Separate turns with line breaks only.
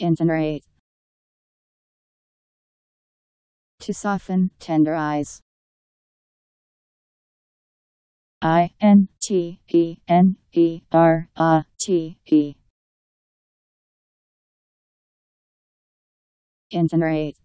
Incinerate. To soften, tenderize. I N T E N E R A T E. Incinerate.